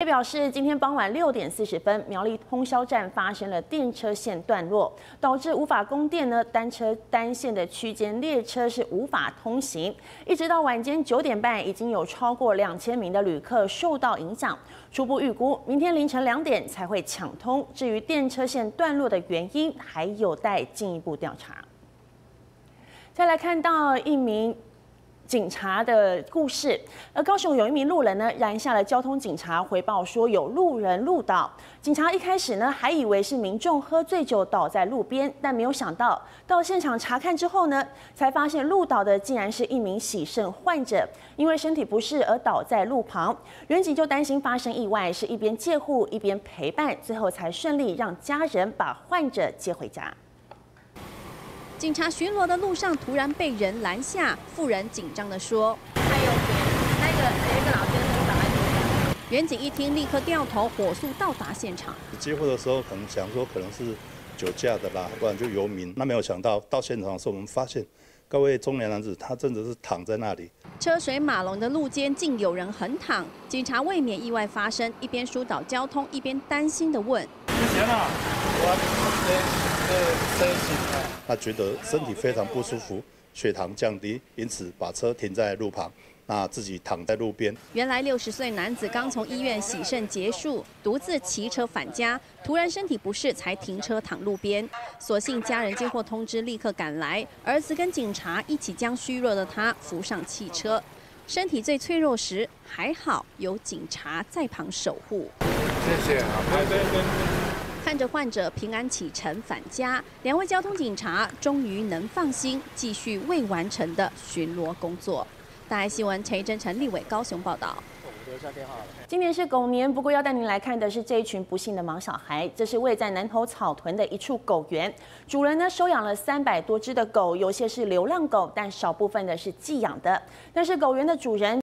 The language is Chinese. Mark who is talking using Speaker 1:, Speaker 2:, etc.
Speaker 1: 也表示，今天傍晚六点四十分，苗栗通宵站发生了电车线断落，导致无法供电呢，单车单线的区间列车是无法通行。一直到晚间九点半，已经有超过两千名的旅客受到影响。初步预估，明天凌晨两点才会抢通。至于电车线断落的原因，还有待进一步调查。再来看到一名。警察的故事，而高雄有一名路人呢拦下了交通警察，回报说有路人路倒。警察一开始呢还以为是民众喝醉酒倒在路边，但没有想到到现场查看之后呢，才发现路倒的竟然是一名喜肾患者，因为身体不适而倒在路旁。原警就担心发生意外，是一边借护一边陪伴，最后才顺利让家人把患者接回家。
Speaker 2: 警察巡逻的路上，突然被人拦下。妇人紧张地说：“
Speaker 3: 还有那个有一个老先生倒在路上。”
Speaker 2: 远警一听，立刻掉头，火速到达现场。
Speaker 4: 接货的时候，可能想说可能是酒驾的啦，不然就游民。那没有想到，到现场的时候，我们发现各位中年男子，他真的是躺在那里。
Speaker 2: 车水马龙的路间，竟有人横躺。警察未免意外发生，一边疏导交通，一边担心的问：“
Speaker 5: 行了，我
Speaker 4: 他觉得身体非常不舒服，血糖降低，因此把车停在路旁，那自己躺在路边。
Speaker 2: 原来六十岁男子刚从医院洗肾结束，独自骑车返家，突然身体不适才停车躺路边。所幸家人接获通知，立刻赶来，儿子跟警察一起将虚弱的他扶上汽车。身体最脆弱时，还好有警察在旁守护。
Speaker 5: 谢谢，好，拜拜。
Speaker 2: 着患者平安启程返家，两位交通警察终于能放心继续未完成的巡逻工作。大爱新闻陈真、陈立伟高雄报道。
Speaker 1: 今年是狗年，不过要带您来看的是这一群不幸的盲小孩。这是位在南投草屯的一处狗园，主人呢收养了三百多只的狗，有些是流浪狗，但少部分的是寄养的。但是狗园的主人。